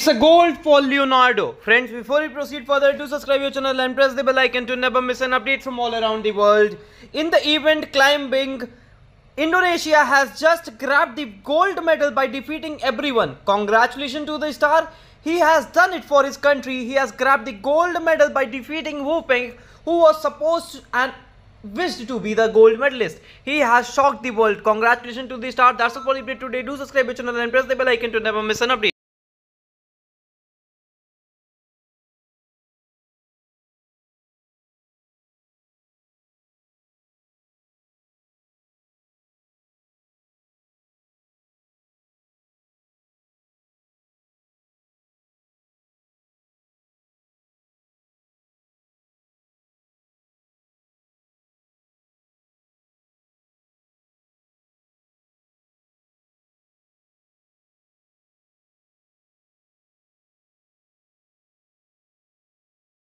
It's a gold for Leonardo. Friends, before we proceed further, do subscribe your channel and press the bell icon to never miss an update from all around the world. In the event climbing, Indonesia has just grabbed the gold medal by defeating everyone. Congratulations to the star. He has done it for his country. He has grabbed the gold medal by defeating Wu Peng, who was supposed and wished to be the gold medalist. He has shocked the world. Congratulations to the star. That's all for the update today. Do subscribe your channel and press the bell icon to never miss an update.